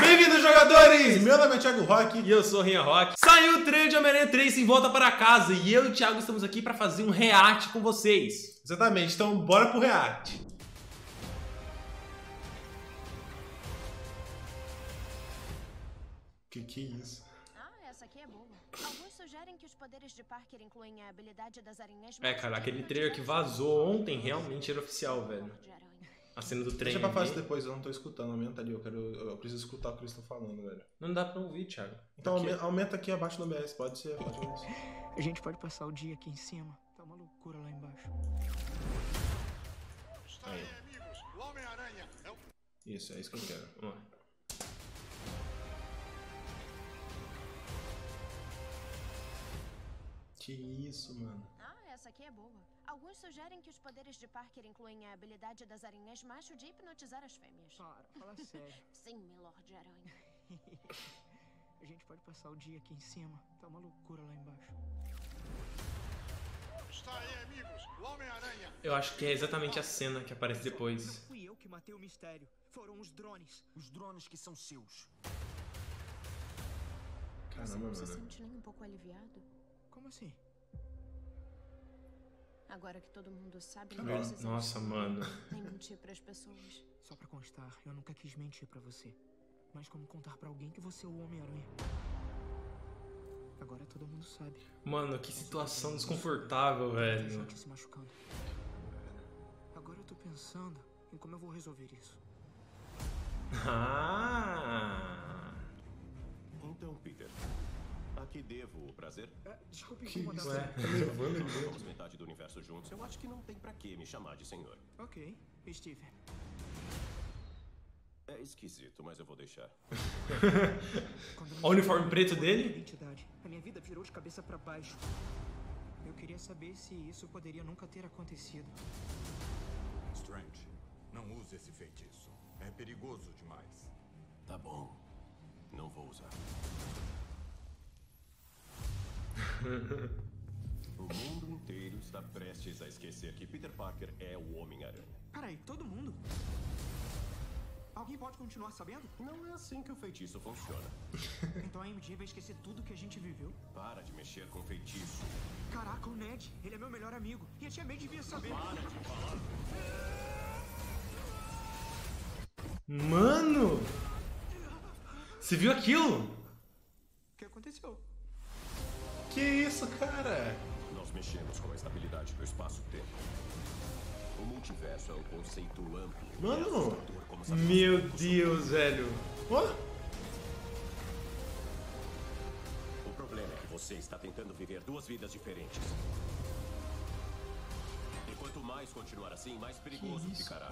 Bem-vindos, jogadores! Meu nome é Thiago Rock. E eu sou o Rinha Rock. Saiu o trailer de Homem-Aranha 3 em volta para casa e eu e o Thiago estamos aqui para fazer um react com vocês. Exatamente, então bora pro react. Que que é isso? Ah, essa aqui é boa. Alguns sugerem que os poderes de Parker incluem a habilidade das aranhas. É, cara, aquele trailer que vazou ontem realmente era oficial, velho. A cena do Deixa trailer. pra fazer depois, eu não tô escutando. Aumenta ali, eu quero. Eu preciso escutar o que eles estão falando, velho. Não dá pra ouvir, Thiago. Então aume- aumenta aqui abaixo do OBS, pode ser, pode ser. A gente pode passar o dia aqui em cima. Tá uma loucura lá embaixo. Está aí, amigos. O Homem-Aranha Isso, é isso que eu quero. Vamos lá. Que isso, mano. Essa aqui é boa. Alguns sugerem que os poderes de Parker incluem a habilidade das aranhas macho de hipnotizar as fêmeas. Para, fala sério. Sim, Milord Aranha. A gente pode passar o dia aqui em cima. Tá uma loucura lá embaixo. Está aí, amigos. O Homem-Aranha Eu acho que é exatamente a cena que aparece Não depois. fui eu que matei o mistério. Foram os drones. Os drones que são seus. Você Caramba, não se mano. sente nem um pouco aliviado? Como assim? Agora que todo mundo sabe, não precisa Nossa, mano. nem mentir pras pessoas. Só pra constar, eu nunca quis mentir pra você. Mas como contar pra alguém que você é o Homem-Aranha? Agora todo mundo sabe. Mano, que situação desconfortável, velho. se machucando. Agora eu tô pensando em como eu vou resolver isso. Ah! Então, Peter, a que devo o prazer? É, desculpe Que incomodar. isso? Tá levando metade do universo juntos. Eu acho que não tem pra que me chamar de senhor. Ok, Steve. É esquisito, mas eu vou deixar. O uniforme preto dele? Identidade. A minha vida virou de cabeça pra baixo. Eu queria saber se isso poderia nunca ter acontecido. Strange. Não use esse feitiço. É perigoso demais. Tá bom. Não vou usar. o mundo inteiro está prestes a esquecer que Peter Parker é o Homem-Aranha. Peraí, todo mundo? Alguém pode continuar sabendo? Não é assim que o feitiço funciona. Então a MJ vai esquecer tudo que a gente viveu? Para de mexer com feitiço. Caraca, o Ned, ele é meu melhor amigo. E a Tia May devia saber. Mano! Você viu aquilo? Que isso, cara? Nós mexemos com a estabilidade do espaço-tempo. O multiverso é um conceito amplo. Mano! Meu Deus, velho. Ó, O problema é que você está tentando viver duas vidas diferentes. E quanto mais continuar assim, mais perigoso ficará.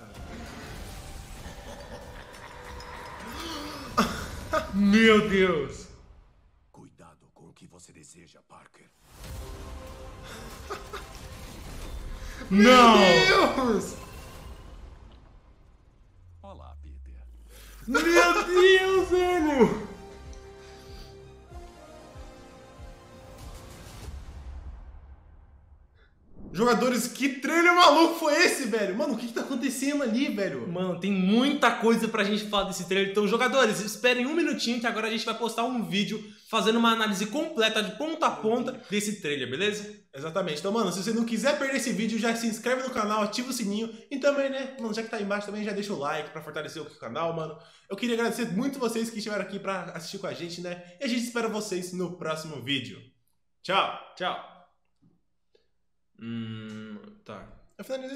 Meu Deus. Não! Deus! Jogadores, que trailer maluco foi esse, velho? Mano, o que que tá acontecendo ali, velho? Mano, tem muita coisa pra gente falar desse trailer. Então, jogadores, esperem um minutinho que agora a gente vai postar um vídeo fazendo uma análise completa de ponta a ponta desse trailer, beleza? Exatamente. Então, mano, se você não quiser perder esse vídeo, já se inscreve no canal, ativa o sininho e também, né, mano, já que tá aí embaixo, também já deixa o like pra fortalecer o canal, mano. Eu queria agradecer muito vocês que estiveram aqui pra assistir com a gente, né? E a gente espera vocês no próximo vídeo. Tchau! Tchau. Hum, tá. Eu finalizei